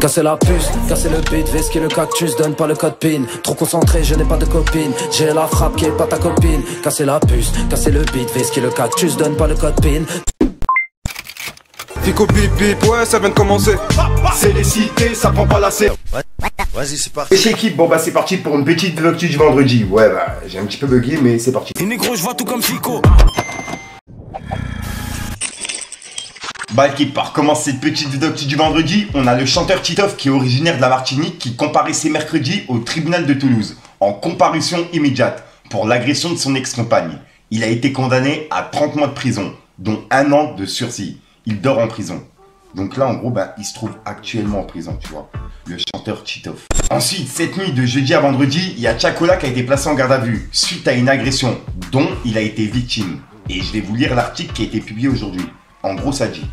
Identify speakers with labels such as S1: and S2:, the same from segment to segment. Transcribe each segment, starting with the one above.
S1: Casser la puce, casser le beat, qui le cactus, donne pas le code PIN. Trop concentré, je n'ai pas de copine. J'ai la frappe qui est pas ta copine. Casser la puce, casser le beat, qui le cactus, donne pas le code PIN.
S2: Fico bip bip, ouais, ça vient de commencer.
S3: C'est les cités, ça prend pas la serre.
S4: Vas-y, c'est parti.
S3: chez équipe, bon bah c'est parti pour une petite vlog du vendredi. Ouais, bah j'ai un petit peu bugué, mais c'est parti.
S1: Et négro, je vois tout comme Fico.
S3: Bah équipe, par commencer cette petite vidéo du vendredi, on a le chanteur Titov qui est originaire de la Martinique qui comparaissait mercredi au tribunal de Toulouse en comparution immédiate pour l'agression de son ex-compagne. Il a été condamné à 30 mois de prison, dont un an de sursis. Il dort en prison. Donc là, en gros, bah, il se trouve actuellement en prison, tu vois. Le chanteur Titov. Ensuite, cette nuit de jeudi à vendredi, il y a Chacola qui a été placé en garde à vue suite à une agression dont il a été victime. Et je vais vous lire l'article qui a été publié aujourd'hui. En gros, ça dit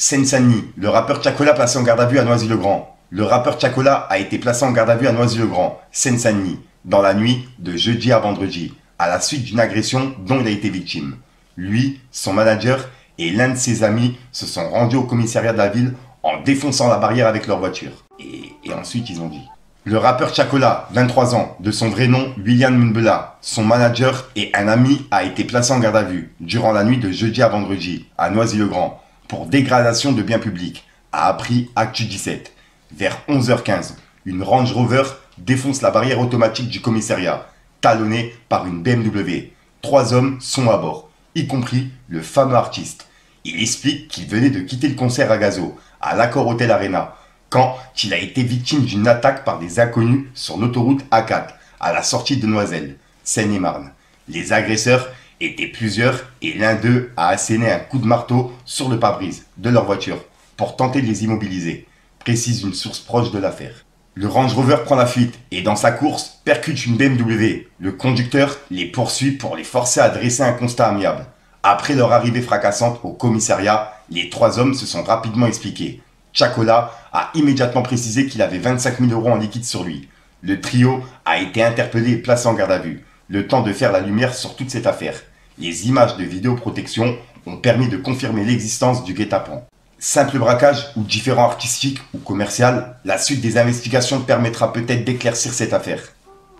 S3: Sensani, le rappeur Chacola placé en garde à vue à Noisy-le-Grand. Le rappeur Chacola a été placé en garde à vue à Noisy-le-Grand, Sensani, dans la nuit de jeudi à vendredi, à la suite d'une agression dont il a été victime. Lui, son manager et l'un de ses amis se sont rendus au commissariat de la ville en défonçant la barrière avec leur voiture. Et, ensuite, ils ont dit le rappeur Chacola, 23 ans, de son vrai nom William Mbela, son manager et un ami a été placé en garde à vue durant la nuit de jeudi à vendredi à Noisy-le-Grand pour dégradation de biens publics, a appris Actu 17. Vers 11h15, une Range Rover défonce la barrière automatique du commissariat, talonnée par une BMW. Trois hommes sont à bord, y compris le fameux artiste. Il explique qu'il venait de quitter le concert à Gazo, à l'Accord Hotel Arena, quand il a été victime d'une attaque par des inconnus sur l'autoroute A4 à la sortie de Noiselle, Seine-et-Marne. Les agresseurs étaient plusieurs et l'un d'eux a asséné un coup de marteau sur le pare-brise de leur voiture pour tenter de les immobiliser, précise une source proche de l'affaire. Le Range Rover prend la fuite et dans sa course percute une BMW. Le conducteur les poursuit pour les forcer à dresser un constat amiable. Après leur arrivée fracassante au commissariat, les trois hommes se sont rapidement expliqués Chacola a immédiatement précisé qu'il avait 25 000 euros en liquide sur lui. Le trio a été interpellé et placé en garde à vue, le temps de faire la lumière sur toute cette affaire. Les images de vidéoprotection ont permis de confirmer l'existence du guet-apens. Simple braquage ou différent artistique ou commercial, la suite des investigations permettra peut-être d'éclaircir cette affaire.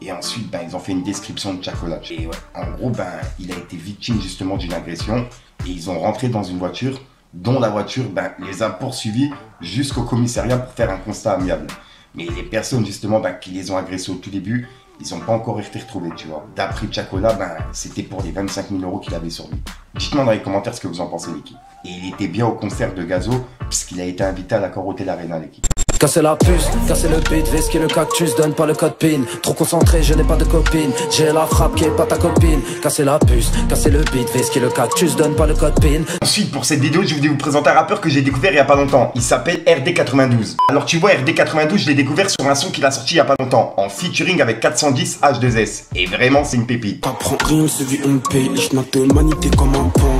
S3: Et ensuite, ben, ils ont fait une description de Chacola. Et ouais, en gros, ben, il a été victime justement d'une agression et ils ont rentré dans une voiture dont la voiture ben, les a poursuivis jusqu'au commissariat pour faire un constat amiable. Mais les personnes justement ben, qui les ont agressés au tout début, ils n'ont pas encore été retrouvés, tu vois. D'après Chacola, ben, c'était pour les 25 000 euros qu'il avait sur lui. Dites-moi dans les commentaires ce que vous en pensez, l'équipe. Et il était bien au concert de Gazo, puisqu'il a été invité à l'accord Hotel Arena, l'équipe.
S1: Casser la puce, casser le beat, qui le cactus, donne pas le code PIN. Trop concentré, je n'ai pas de copine. J'ai la frappe qui est pas ta copine. Casser la puce, casser le beat, qui le cactus, donne pas le code PIN.
S3: Ensuite, pour cette vidéo, je voulais vous présenter un rappeur que j'ai découvert il y a pas longtemps. Il s'appelle RD92. Alors tu vois, RD92, je l'ai découvert sur un son qu'il a sorti il y a pas longtemps, en featuring avec 410 H2S. Et vraiment, c'est une pépite.
S1: T'apprends rien, c'est du MP, je humanité comme un pont.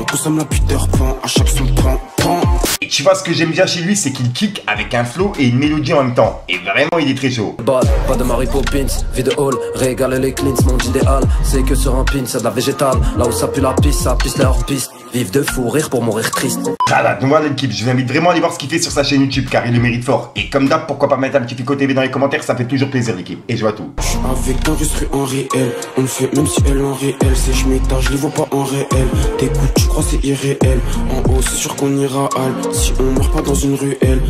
S1: On consomme la Peter Pan, à chaque son pan.
S3: Et tu vois ce que j'aime bien chez lui, c'est qu'il kick avec un flow et une mélodie en même temps. Et vraiment, il est très chaud.
S1: Bad, pas de Mary Poppins, vie de hall, régale les cleans, mon idéal. C'est que sur un pin, c'est de la végétale. Là où ça pue la piste, ça pisse leur piste. Vive de fou rire pour mourir triste.
S3: Voilà, donc voilà l'équipe, je vous invite vraiment à aller voir ce qu'il fait sur sa chaîne YouTube car il le mérite fort. Et comme d'hab, pourquoi pas mettre un petit Fico TV dans les commentaires, ça fait toujours plaisir l'équipe. Et je vois tout.
S1: Avec toi, je suis en réel. On le fait même si elle en réel. C'est je je les vois pas en réel. T'écoutes, tu crois c'est irréel. En haut, c'est sûr qu'on ira à Si on meurt pas dans une ruelle.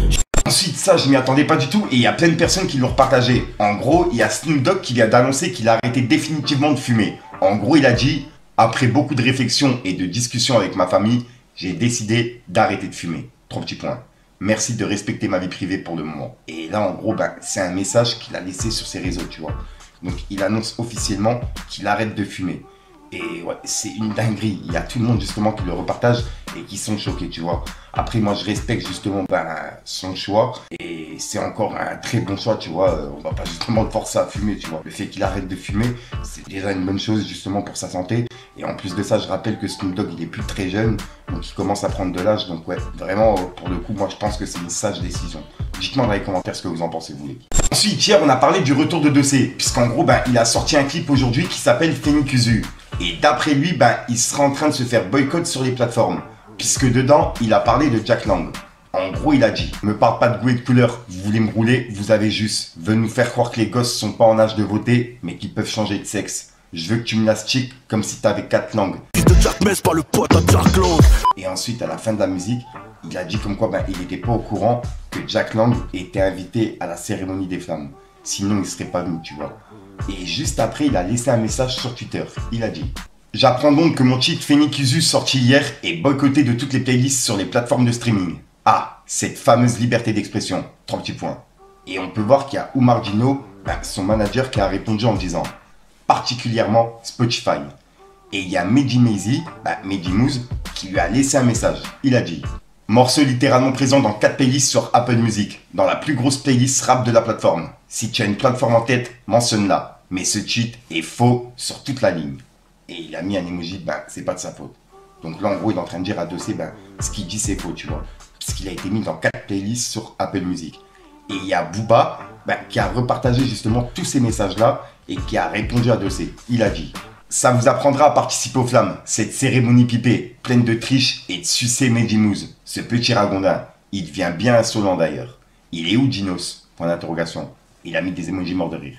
S3: Ensuite, ça, je m'y attendais pas du tout et il y a plein de personnes qui l'ont repartagé. En gros, il y a Snoop Dogg qui vient d'annoncer qu'il a arrêté définitivement de fumer. En gros, il a dit après beaucoup de réflexions et de discussions avec ma famille, j'ai décidé d'arrêter de fumer. Trois petits points. Merci de respecter ma vie privée pour le moment. Et là, en gros, ben, c'est un message qu'il a laissé sur ses réseaux, tu vois. Donc, il annonce officiellement qu'il arrête de fumer. Et ouais, c'est une dinguerie. Il y a tout le monde justement qui le repartage et qui sont choqués, tu vois. Après, moi, je respecte justement ben, son choix et c'est encore un très bon choix, tu vois. On va pas justement le forcer à fumer, tu vois. Le fait qu'il arrête de fumer, c'est déjà une bonne chose justement pour sa santé. Et en plus de ça, je rappelle que Snoop Dogg, il est plus très jeune, donc il commence à prendre de l'âge. Donc ouais, vraiment, pour le coup, moi, je pense que c'est une sage décision. Dites-moi dans les commentaires ce que vous en pensez, vous les. Ensuite, hier, on a parlé du retour de Dossé, puisqu'en gros, ben, il a sorti un clip aujourd'hui qui s'appelle Fenikuzu. Et d'après lui, ben, il sera en train de se faire boycott sur les plateformes, puisque dedans, il a parlé de Jack Lang. En gros, il a dit Me parle pas de goût et de couleur, vous voulez me rouler, vous avez juste. Veut nous faire croire que les gosses sont pas en âge de voter, mais qu'ils peuvent changer de sexe. Je veux que tu me l'astiques comme si t'avais quatre langues. Et ensuite, à la fin de la musique, il a dit comme quoi ben, il n'était pas au courant que Jack Lang était invité à la cérémonie des flammes. Sinon, il serait pas venu, tu vois. Et juste après, il a laissé un message sur Twitter. Il a dit J'apprends donc que mon cheat Phoenix sorti hier est boycotté de toutes les playlists sur les plateformes de streaming. Ah, cette fameuse liberté d'expression. 30 petits points. Et on peut voir qu'il y a Oumar Dino, ben, son manager, qui a répondu en disant particulièrement Spotify. Et il y a Mehdi Maizy, bah, Mehdi Mouz, qui lui a laissé un message. Il a dit Morceau littéralement présent dans 4 playlists sur Apple Music, dans la plus grosse playlist rap de la plateforme. Si tu as une plateforme en tête, mentionne-la. Mais ce cheat est faux sur toute la ligne. Et il a mis un emoji, ben c'est pas de sa faute. Donc là, en gros, il est en train de dire à Dossé, ben, ce qu'il dit, c'est faux, tu vois. Parce qu'il a été mis dans 4 playlists sur Apple Music. Et il y a Booba, ben, qui a repartagé justement tous ces messages-là et qui a répondu à Dossé. Il a dit ça vous apprendra à participer aux flammes, cette cérémonie pipée, pleine de triches et de sucer Medimouz. Ce petit ragondin, il devient bien insolent d'ailleurs. Il est où Dinos? Point d'interrogation. Il a mis des émojis morts de rire.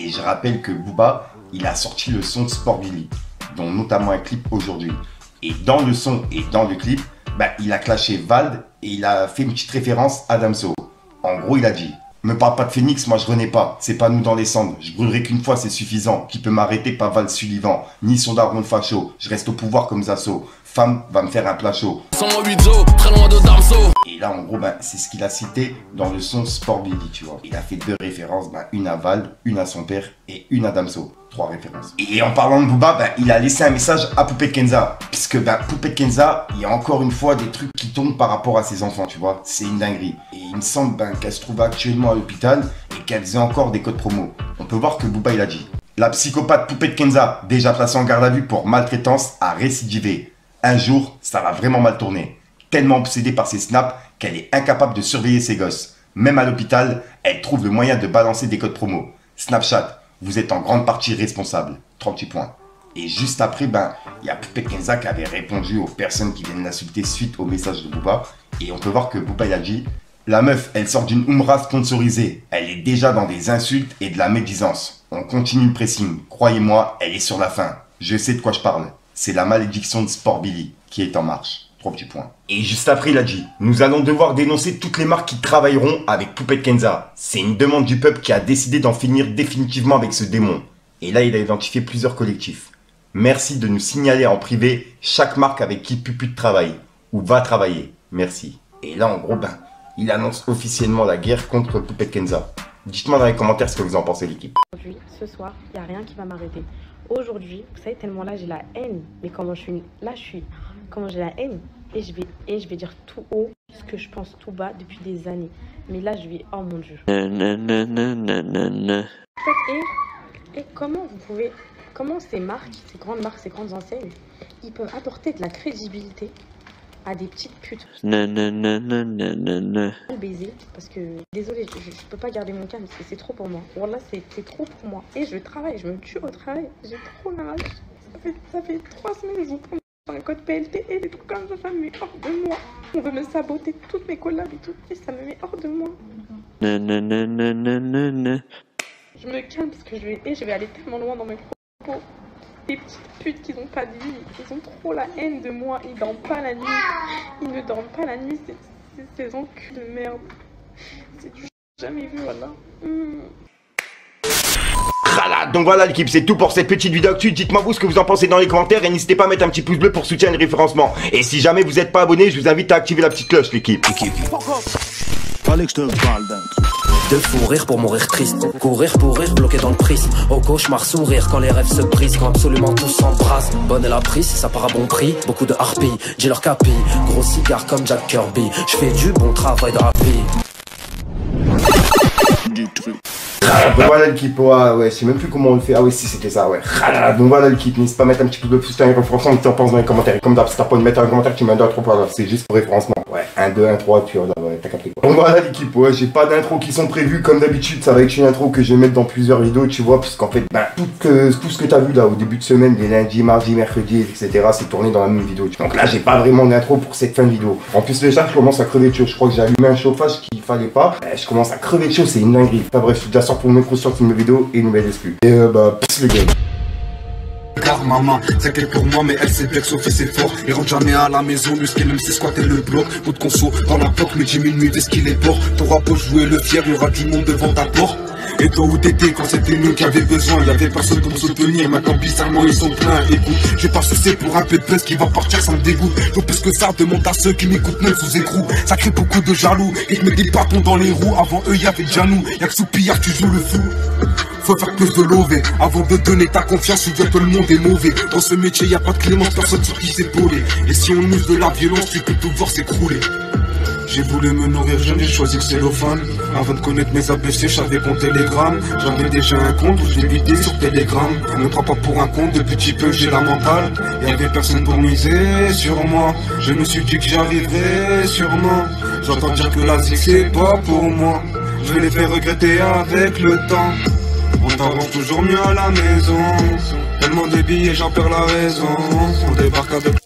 S3: Et je rappelle que Booba, il a sorti le son de Sport Billy, dont notamment un clip aujourd'hui. Et dans le son et dans le clip, bah, il a clashé Vald et il a fait une petite référence à Damso. En gros, il a dit me parle pas de Phoenix, moi je renais pas. C'est pas nous dans les cendres. Je brûlerai qu'une fois, c'est suffisant. Qui peut m'arrêter, pas Val Sullivan. Ni son daron facho. Je reste au pouvoir comme Zasso. Femme va me faire un plat chaud. très loin de Et là, en gros, ben, c'est ce qu'il a cité dans le son Sport Billy, tu vois. Il a fait deux références, ben, une à Val, une à son père et une à Damso. Trois références. Et en parlant de Booba, ben, il a laissé un message à Poupée Kenza. Puisque ben, Poupée Kenza, il y a encore une fois des trucs qui tombent par rapport à ses enfants, tu vois. C'est une dinguerie. Et il me semble ben, qu'elle se trouve actuellement à l'hôpital et qu'elle faisait encore des codes promo. On peut voir que Booba, il a dit. La psychopathe Poupée de Kenza, déjà placée en garde à vue pour maltraitance, a récidivé. Un jour, ça va vraiment mal tourner. Tellement obsédée par ses snaps qu'elle est incapable de surveiller ses gosses. Même à l'hôpital, elle trouve le moyen de balancer des codes promo. Snapchat, vous êtes en grande partie responsable. 38 points. Et juste après, ben, il y a Poupée Kenza qui avait répondu aux personnes qui viennent l'insulter suite au message de Booba. Et on peut voir que Booba il a dit La meuf, elle sort d'une Umrah sponsorisée. Elle est déjà dans des insultes et de la médisance. On continue le pressing. Croyez-moi, elle est sur la fin. Je sais de quoi je parle. C'est la malédiction de Sport Billy qui est en marche. Et juste après, il a dit Nous allons devoir dénoncer toutes les marques qui travailleront avec Poupette Kenza. C'est une demande du peuple qui a décidé d'en finir définitivement avec ce démon. Et là, il a identifié plusieurs collectifs. Merci de nous signaler en privé chaque marque avec qui Puput travaille ou va travailler. Merci. Et là, en gros, ben, il annonce officiellement la guerre contre Poupette Kenza. Dites-moi dans les commentaires ce que vous en pensez, l'équipe.
S4: Aujourd'hui, ce soir, il n'y a rien qui va m'arrêter. Aujourd'hui, vous savez, tellement là, j'ai la haine. Mais comment je suis. Là, je suis comment j'ai la haine et je vais et je vais dire tout haut ce que je pense tout bas depuis des années. Mais là, je vais oh mon dieu. Et, et comment vous pouvez comment ces marques, ces grandes marques, ces grandes enseignes, ils peuvent apporter de la crédibilité à des petites putes? Le baiser parce que désolé, je, je, peux pas garder mon calme, c'est trop pour moi. Voilà, c'est trop pour moi. Et je travaille, je me tue au travail. J'ai trop la rage. Ça fait, ça fait trois semaines que je vous prends un code PLT et des trucs comme ça, ça me met hors de moi. On veut me saboter toutes mes collabs et tout, et ça me met hors de moi. Je me calme parce que je vais, et je vais aller tellement loin dans mes propos. Des petites putes qui n'ont pas de vie, ils ont trop la haine de moi, ils dorment pas la nuit. Ils ne dorment pas la nuit, c'est ces enculs de merde. C'est du jamais vu, voilà. Mmh.
S3: Donc voilà l'équipe, c'est tout pour cette petite vidéo actu. Dites-moi vous ce que vous en pensez dans les commentaires et n'hésitez pas à mettre un petit pouce bleu pour soutenir le référencement. Et si jamais vous n'êtes pas abonné, je vous invite à activer la petite cloche l'équipe.
S1: De fou rire pour mourir triste, courir pour rire bloqué dans le prisme. Au cauchemar sourire quand les rêves se brisent, quand absolument tout s'embrasse. Bonne est la prise, ça part à bon prix. Beaucoup de harpies, j'ai leur capi. Gros cigare comme Jack Kirby. Je fais du bon travail de rapide.
S3: Bon voilà le clip, ouais, ouais, je sais même plus comment on le fait. Ah oui, si c'était ça, ouais. Bon voilà le clip, n'hésite pas à mettre un petit peu de pouce en référencement, tu en penses dans les commentaires. Comme d'hab, si t'as pas de mettre un commentaire, tu mets un 2, 3 points, c'est juste pour référencement. Ouais, 1, 2, 1, 3, tu regardes, ouais, t'as capté quoi. Bon voilà l'équipe, ouais, j'ai pas d'intro qui sont prévues comme d'habitude, ça va être une intro que je vais mettre dans plusieurs vidéos, tu vois, puisqu'en fait, ben, tout, que, tout ce que t'as vu là au début de semaine, les lundis, mardis, mercredis, etc., c'est tourné dans la même vidéo. Donc là, j'ai pas vraiment d'intro pour cette fin de vidéo. En plus, déjà, je commence à crever de chaud. Je crois que j'ai allumé un chauffage qu'il fallait pas. Eh, je commence à crever de chaud, c'est une dinguerie. Enfin bref, je suis déjà sorti pour une autre sortie de vidéo et une nouvelle excuse. Et euh, bah, pisse le game.
S5: Car maman, c'est qu'elle pour moi, mais elle sait bien que son fils est fort. Il rentre jamais à la maison, musclé même si squatter le bloc. Bout de conso dans la porte, mais j'ai minuit dès qu'il est fort. T'auras beau jouer le fier, il y aura du monde devant ta porte. Et toi où t'étais quand c'était nous qui avait besoin? Y'avait personne pour me soutenir, maintenant bizarrement ils sont pleins. Écoute, j'ai pas cessé pour un peu de buzz qui va partir, ça me dégoûte Faut plus que ça, demande à ceux qui m'écoutent même sous écrou. Ça crée beaucoup de jaloux, et te met des bâtons dans les roues. Avant eux y'avait déjà nous, y'a que sous pillard tu joues le fou. Faut faire plus de lové Avant de donner ta confiance, tu que tout le monde est mauvais. Dans ce métier y a pas de clémence, personne sur qui s'épauler. Et si on use de la violence, tu peux tout voir s'écrouler j'ai voulu me nourrir jeune, j'ai choisi le cellophane. Avant de connaître mes ABC, j'avais compté les grammes. J'avais déjà un compte où je sur Telegram. Ne prends pas pour un compte, depuis petit peu j'ai la mentale. Y'avait personne pour miser sur moi. Je me suis dit que j'arriverais sûrement. J'entends dire que la zik c'est pas pour moi. Je vais les faire regretter avec le temps. On t'arrange toujours mieux à la maison. Tellement des billets, j'en perds la raison. On débarque avec